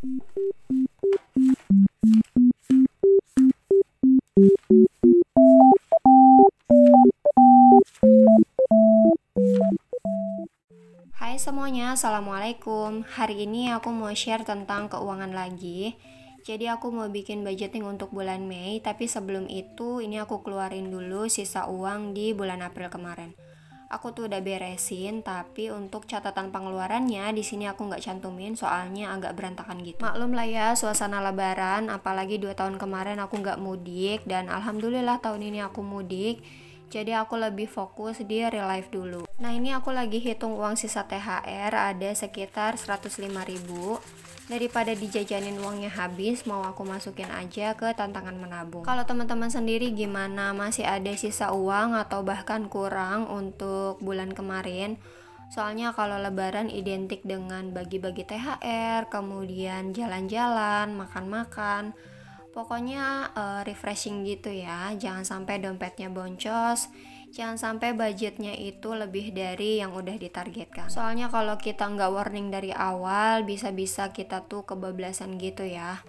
Hai semuanya, Assalamualaikum. Hari ini aku mau share tentang keuangan lagi. Jadi aku mau bikin budgeting untuk bulan Mei Tapi sebelum itu, ini aku keluarin dulu sisa uang di bulan April kemarin Aku tuh udah beresin, tapi untuk catatan pengeluarannya di sini aku nggak cantumin soalnya agak berantakan gitu. Maklum lah ya, suasana lebaran, apalagi dua tahun kemarin aku nggak mudik dan alhamdulillah tahun ini aku mudik jadi aku lebih fokus di real life dulu. Nah ini aku lagi hitung uang sisa THR ada sekitar 105 ribu. Daripada dijajanin uangnya habis mau aku masukin aja ke tantangan menabung. Kalau teman-teman sendiri gimana? Masih ada sisa uang atau bahkan kurang untuk bulan kemarin? Soalnya kalau lebaran identik dengan bagi-bagi THR, kemudian jalan-jalan, makan-makan, pokoknya uh, refreshing gitu ya. Jangan sampai dompetnya boncos. Jangan sampai budgetnya itu lebih dari yang udah ditargetkan. Soalnya kalau kita nggak warning dari awal bisa-bisa kita tuh kebablasan gitu ya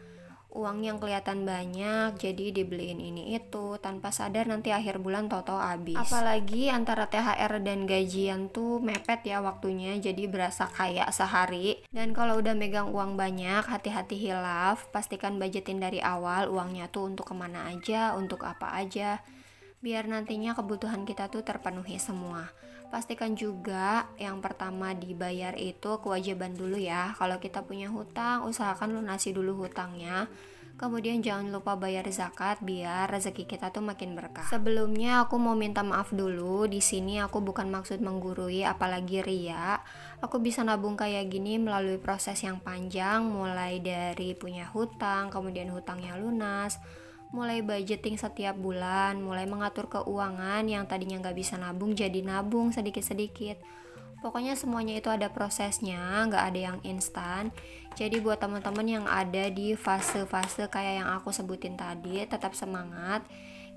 uang yang kelihatan banyak jadi dibeliin ini itu tanpa sadar nanti akhir bulan toto habis. Apalagi antara THR dan gajian tuh mepet ya waktunya jadi berasa kayak sehari. Dan kalau udah megang uang banyak hati-hati hilaf pastikan budgetin dari awal uangnya tuh untuk ke mana aja untuk apa aja biar nantinya kebutuhan kita tuh terpenuhi semua pastikan juga yang pertama dibayar itu kewajiban dulu ya kalau kita punya hutang usahakan lunasi dulu hutangnya Kemudian jangan lupa bayar zakat biar rezeki kita tuh makin berkah. Sebelumnya aku mau minta maaf dulu. Di sini aku bukan maksud menggurui apalagi ria. Aku bisa nabung kayak gini melalui proses yang panjang mulai dari punya hutang, kemudian hutangnya lunas, mulai budgeting setiap bulan, mulai mengatur keuangan yang tadinya nggak bisa nabung jadi nabung sedikit-sedikit. Pokoknya semuanya itu ada prosesnya, nggak ada yang instan. Jadi buat teman-teman yang ada di fase-fase kayak yang aku sebutin tadi, tetap semangat.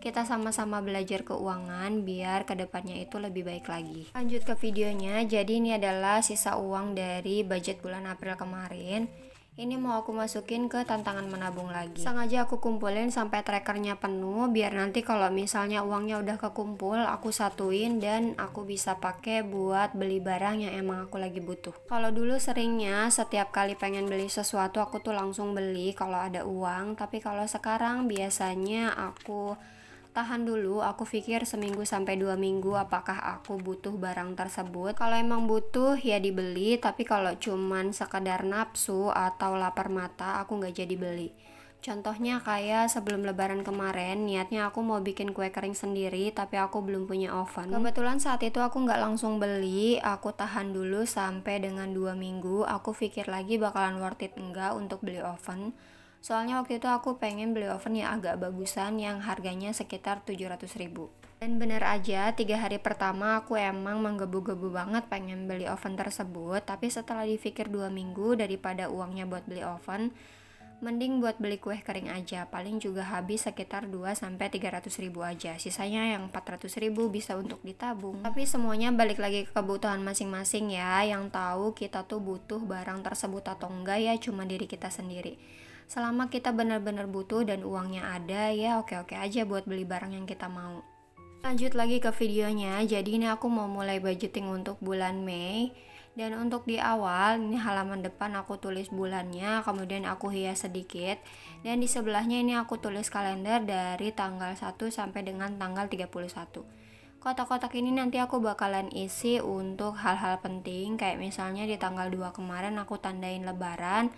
Kita sama-sama belajar keuangan biar ke depannya itu lebih baik lagi. Lanjut ke videonya, jadi ini adalah sisa uang dari budget bulan April kemarin ini mau aku masukin ke tantangan menabung lagi. Sengaja aku kumpulin sampai trackernya penuh biar nanti kalau misalnya uangnya udah kekumpul aku satuin dan aku bisa pakai buat beli barang yang emang aku lagi butuh. Kalau dulu seringnya setiap kali pengen beli sesuatu aku tuh langsung beli kalau ada uang. Tapi kalau sekarang biasanya aku tahan dulu aku pikir seminggu sampai dua minggu apakah aku butuh barang tersebut kalau emang butuh ya dibeli tapi kalau cuman sekadar nafsu atau lapar mata aku nggak jadi beli Contohnya kayak sebelum lebaran kemarin, niatnya aku mau bikin kue kering sendiri, tapi aku belum punya oven. Kebetulan saat itu aku nggak langsung beli, aku tahan dulu sampai dengan dua minggu. Aku pikir lagi bakalan worth it enggak untuk beli oven. Soalnya waktu itu aku pengen beli oven yang agak bagusan yang harganya sekitar 700 ribu. Dan bener aja, tiga hari pertama aku emang menggebu-gebu banget pengen beli oven tersebut. Tapi setelah dipikir dua minggu daripada uangnya buat beli oven, mending buat beli kue kering aja. Paling juga habis sekitar 2-300 ribu aja. Sisanya yang 400 ribu bisa untuk ditabung. Tapi semuanya balik lagi ke kebutuhan masing-masing ya. Yang tahu kita tuh butuh barang tersebut atau enggak ya cuma diri kita sendiri selama kita benar-benar butuh dan uangnya ada ya oke-oke aja buat beli barang yang kita mau. Lanjut lagi ke videonya. Jadi ini aku mau mulai budgeting untuk bulan Mei. Dan untuk di awal ini halaman depan aku tulis bulannya kemudian aku hias sedikit. Dan di sebelahnya ini aku tulis kalender dari tanggal 1 sampai dengan tanggal 31 kotak-kotak ini nanti aku bakalan isi untuk hal-hal penting kayak misalnya di tanggal 2 kemarin aku tandain lebaran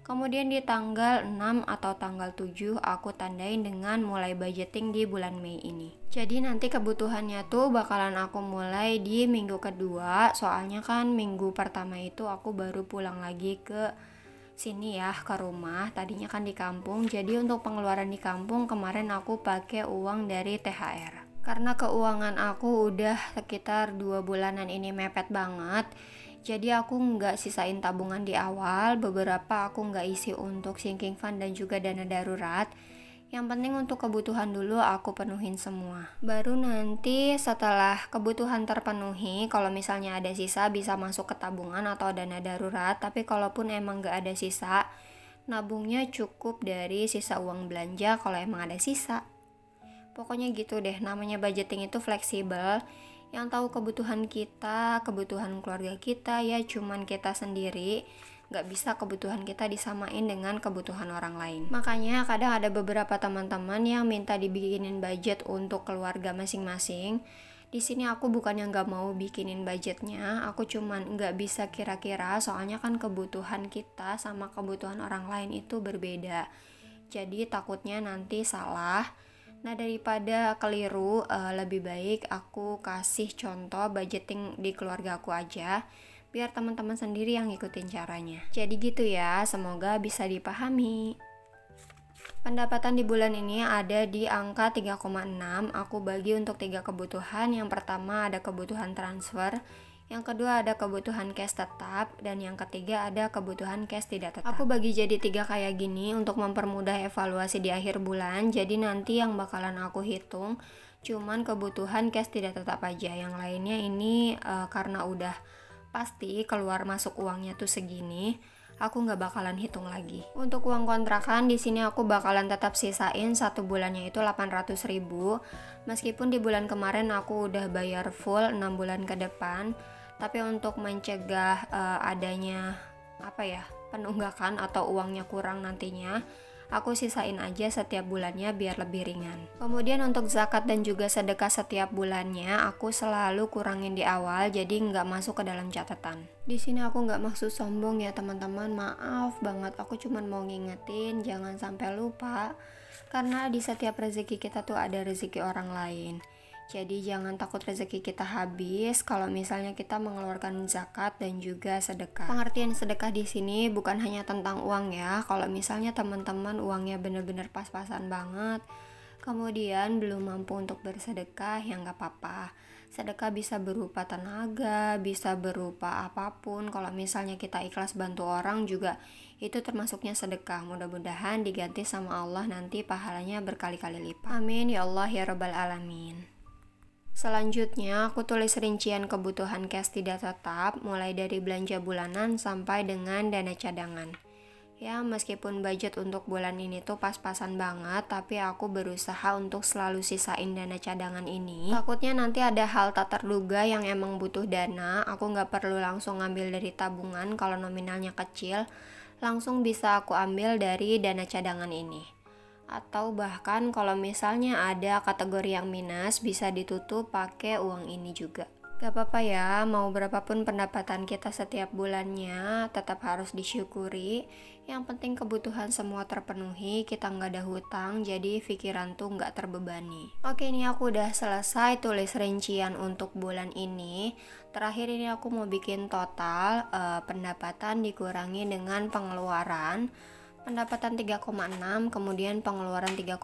Kemudian di tanggal 6 atau tanggal 7 aku tandain dengan mulai budgeting di bulan Mei ini. Jadi nanti kebutuhannya tuh bakalan aku mulai di minggu kedua, soalnya kan minggu pertama itu aku baru pulang lagi ke sini ya ke rumah. Tadinya kan di kampung. Jadi untuk pengeluaran di kampung kemarin aku pakai uang dari THR. Karena keuangan aku udah sekitar dua bulanan ini mepet banget jadi aku nggak sisain tabungan di awal, beberapa aku nggak isi untuk sinking fund dan juga dana darurat. Yang penting untuk kebutuhan dulu aku penuhin semua. Baru nanti setelah kebutuhan terpenuhi, kalau misalnya ada sisa bisa masuk ke tabungan atau dana darurat. Tapi kalaupun emang nggak ada sisa, nabungnya cukup dari sisa uang belanja kalau emang ada sisa. Pokoknya gitu deh, namanya budgeting itu fleksibel. Yang tahu kebutuhan kita, kebutuhan keluarga kita ya cuman kita sendiri nggak bisa kebutuhan kita disamain dengan kebutuhan orang lain. Makanya kadang ada beberapa teman-teman yang minta dibikinin budget untuk keluarga masing-masing. Di sini aku bukan yang nggak mau bikinin budgetnya, aku cuman nggak bisa kira-kira soalnya kan kebutuhan kita sama kebutuhan orang lain itu berbeda. Jadi takutnya nanti salah. Nah daripada keliru, uh, lebih baik aku kasih contoh budgeting di keluarga aku aja biar teman-teman sendiri yang ngikutin caranya. Jadi gitu ya, semoga bisa dipahami. Pendapatan di bulan ini ada di angka 3,6. Aku bagi untuk tiga kebutuhan. Yang pertama ada kebutuhan transfer, yang kedua ada kebutuhan cash tetap, dan yang ketiga ada kebutuhan cash tidak tetap. Aku bagi jadi tiga kayak gini untuk mempermudah evaluasi di akhir bulan. Jadi nanti yang bakalan aku hitung cuman kebutuhan cash tidak tetap aja. Yang lainnya ini uh, karena udah pasti keluar masuk uangnya tuh segini aku nggak bakalan hitung lagi. Untuk uang kontrakan di sini aku bakalan tetap sisain satu bulannya itu 800 ribu. Meskipun di bulan kemarin aku udah bayar full 6 bulan ke depan, tapi untuk mencegah uh, adanya apa ya penunggakan atau uangnya kurang nantinya, aku sisain aja setiap bulannya biar lebih ringan. Kemudian untuk zakat dan juga sedekah setiap bulannya aku selalu kurangin di awal jadi nggak masuk ke dalam catatan. Di sini aku nggak maksud sombong ya teman-teman, maaf banget aku cuma mau ngingetin jangan sampai lupa karena di setiap rezeki kita tuh ada rezeki orang lain. Jadi jangan takut rezeki kita habis kalau misalnya kita mengeluarkan zakat dan juga sedekah. Pengertian sedekah di sini bukan hanya tentang uang ya. Kalau misalnya teman-teman uangnya bener-bener pas-pasan banget, kemudian belum mampu untuk bersedekah ya nggak apa-apa. Sedekah bisa berupa tenaga, bisa berupa apa pun. Kalau misalnya kita ikhlas bantu orang juga itu termasuknya sedekah. Mudah-mudahan diganti sama Allah nanti pahalanya berkali-kali lipat. Amin ya Allah ya Rabbal Alamin. Selanjutnya, aku tulis rincian kebutuhan cash tidak tetap, mulai dari belanja bulanan sampai dengan dana cadangan. Ya, meskipun budget untuk bulan ini tuh pas-pasan banget, tapi aku berusaha untuk selalu sisain dana cadangan ini. Takutnya nanti ada hal tak terduga yang emang butuh dana, aku nggak perlu langsung ngambil dari tabungan kalau nominalnya kecil, langsung bisa aku ambil dari dana cadangan ini atau bahkan kalau misalnya ada kategori yang minus bisa ditutup pakai uang ini juga. Gak apa-apa ya, mau berapapun pendapatan kita setiap bulannya tetap harus disyukuri. Yang penting kebutuhan semua terpenuhi, kita nggak ada hutang, jadi pikiran tuh nggak terbebani. Oke, ini aku udah selesai tulis rincian untuk bulan ini. Terakhir ini aku mau bikin total uh, pendapatan dikurangi dengan pengeluaran pendapatan 3,6 kemudian pengeluaran 3,4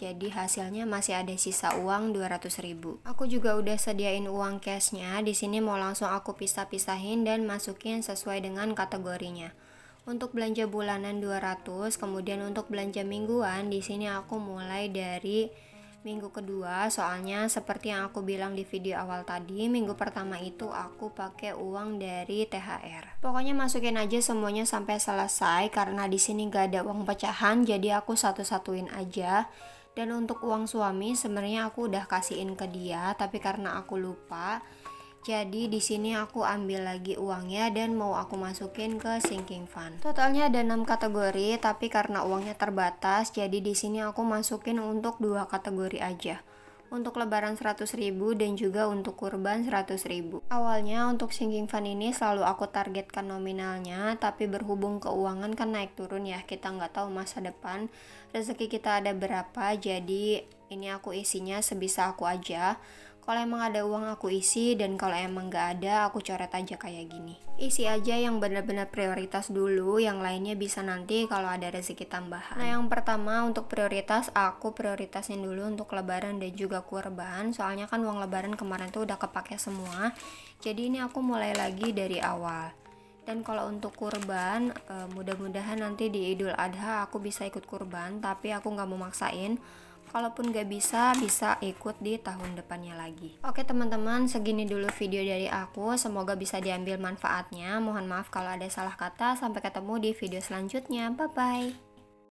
jadi hasilnya masih ada sisa uang 200 ribu. Aku juga udah sediain uang cashnya di sini mau langsung aku pisah-pisahin dan masukin sesuai dengan kategorinya. Untuk belanja bulanan 200 kemudian untuk belanja mingguan di sini aku mulai dari minggu kedua soalnya seperti yang aku bilang di video awal tadi minggu pertama itu aku pakai uang dari THR pokoknya masukin aja semuanya sampai selesai karena di sini gak ada uang pecahan jadi aku satu-satuin aja. Dan untuk uang suami sebenarnya aku udah kasihin ke dia tapi karena aku lupa jadi di sini aku ambil lagi uangnya dan mau aku masukin ke sinking fund. Totalnya ada 6 kategori, tapi karena uangnya terbatas, jadi di sini aku masukin untuk dua kategori aja. Untuk lebaran 100 ribu dan juga untuk kurban 100 ribu. Awalnya untuk sinking fund ini selalu aku targetkan nominalnya, tapi berhubung keuangan kan naik turun ya, kita nggak tahu masa depan rezeki kita ada berapa, jadi ini aku isinya sebisa aku aja kalau emang ada uang aku isi dan kalau emang gak ada aku coret aja kayak gini. Isi aja yang benar-benar prioritas dulu, yang lainnya bisa nanti kalau ada rezeki tambahan. Nah yang pertama untuk prioritas aku prioritasin dulu untuk lebaran dan juga kurban. Soalnya kan uang lebaran kemarin tuh udah kepake semua. Jadi ini aku mulai lagi dari awal. Dan kalau untuk kurban, e, mudah-mudahan nanti di Idul Adha aku bisa ikut kurban, tapi aku nggak mau maksain kalaupun gak bisa bisa ikut di tahun depannya lagi. Oke teman-teman segini dulu video dari aku. Semoga bisa diambil manfaatnya. Mohon maaf kalau ada salah kata. Sampai ketemu di video selanjutnya. Bye bye